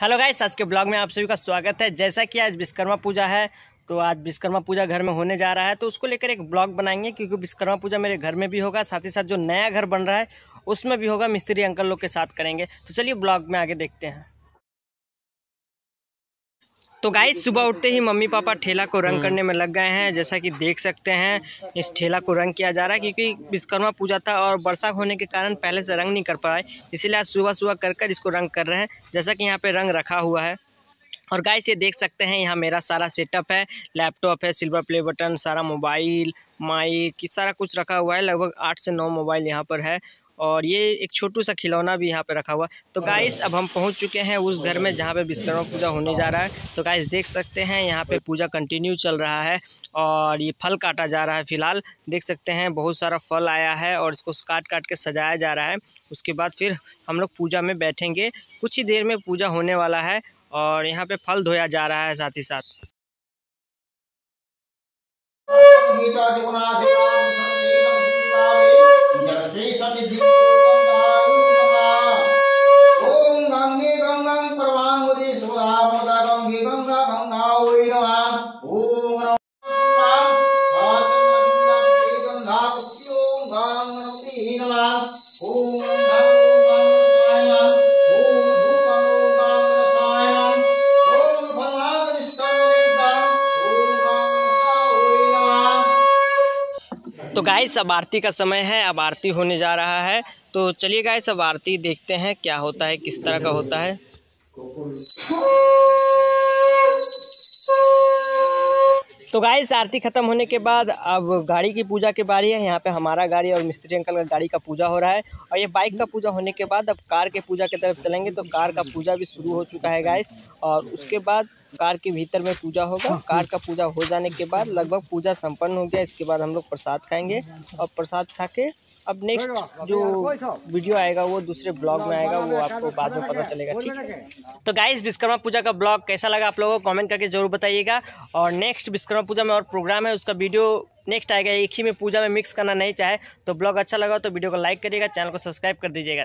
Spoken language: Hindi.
हेलो गाइस, आज के ब्लॉग में आप सभी का स्वागत है। जैसा कि आज विश्वकर्मा पूजा है तो आज विश्वकर्मा पूजा घर में होने जा रहा है तो उसको लेकर एक ब्लॉग बनाएँगे, क्योंकि विश्वकर्मा पूजा मेरे घर में भी होगा, साथ ही साथ जो नया घर बन रहा है, उसमें भी होगा मिस्त्री अंकल लोग के साथ करेंगे। तो चलिए ब्लॉग में आगे देखते हैं। तो गाइस सुबह उठते ही मम्मी पापा ठेला को रंग करने में लग गए हैं। जैसा कि देख सकते हैं, इस ठेला को रंग किया जा रहा है क्योंकि विश्वकर्मा पूजा था और वर्षा होने के कारण पहले से रंग नहीं कर पाए। इसीलिए आज सुबह सुबह कर कर इसको रंग कर रहे हैं, जैसा कि यहाँ पे रंग रखा हुआ है। और गाइस ये देख सकते हैं, यहाँ मेरा सारा सेटअप है। लैपटॉप है सिल्वर प्ले बटन सारा मोबाइल माइक सारा कुछ रखा हुआ है। लगभग आठ से नौ मोबाइल यहाँ पर है। और ये एक छोटू सा खिलौना भी यहाँ पे रखा हुआ। तो गाइस अब हम पहुँच चुके हैं उस घर में जहाँ पे विश्वकर्मा पूजा होने जा रहा है। तो गाइस देख सकते हैं यहाँ पे पूजा कंटिन्यू चल रहा है और ये फल काटा जा रहा है फ़िलहाल। देख सकते हैं बहुत सारा फल आया है और इसको काट काट के सजाया जा रहा है। उसके बाद फिर हम लोग पूजा में बैठेंगे। कुछ ही देर में पूजा होने वाला है और यहाँ पे फल धोया जा रहा है साथ ही साथ। तो गाइस अब आरती का समय है, अब आरती होने जा रहा है। तो चलिए गाइस अब आरती देखते हैं क्या होता है, किस तरह का होता है। तो गाइस आरती खत्म होने के बाद अब गाड़ी की पूजा के बारी है। यहाँ पे हमारा गाड़ी और मिस्त्री अंकल का गाड़ी का पूजा हो रहा है और ये बाइक का पूजा होने के बाद अब कार के पूजा की तरफ़ चलेंगे तो कार का पूजा भी शुरू हो चुका है गाइस और उसके बाद कार के भीतर में पूजा होगा। कार का पूजा हो जाने के बाद लगभग पूजा सम्पन्न हो गया। इसके बाद हम लोग प्रसाद खाएँगे और प्रसाद खा के अब नेक्स्ट जो वीडियो आएगा वो दूसरे ब्लॉग में आएगा वो आपको बाद में पता चलेगा ठीक है? तो गाइस विश्वकर्मा पूजा का ब्लॉग कैसा लगा आप लोगों को कमेंट करके ज़रूर बताइएगा। और नेक्स्ट विश्वकर्मा पूजा में और प्रोग्राम है उसका वीडियो नेक्स्ट आएगा एक ही में पूजा में मिक्स करना नहीं चाहे तो ब्लॉग अच्छा लगा तो वीडियो को लाइक करिएगा चैनल को सब्सक्राइब कर दीजिएगा।